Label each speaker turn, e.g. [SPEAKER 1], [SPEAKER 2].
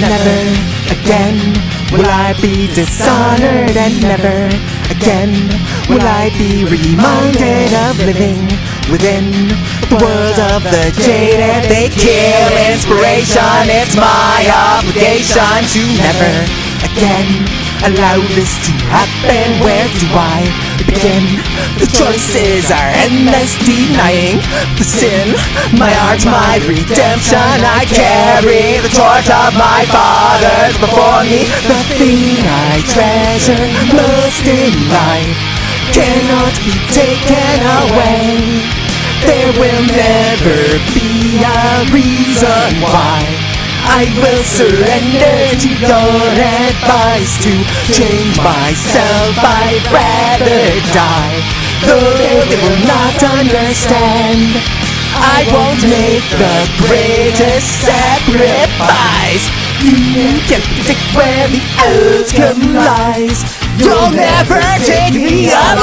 [SPEAKER 1] never again will I be dishonored, and never again will I be reminded of living within the world of the jaded. They kill inspiration, it's my obligation to never again allow this to happen. Where do I begin? The choices are endless, denying the sin. My art, my redemption. I carry the torch of my fathers before me. The thing I treasure most in life cannot be taken away. There will never be a reason why. I will surrender to your advice to change myself. I'd rather die, though they will not understand. I won't make the greatest sacrifice. You can't predict where the outcome lies. You'll never take me alive.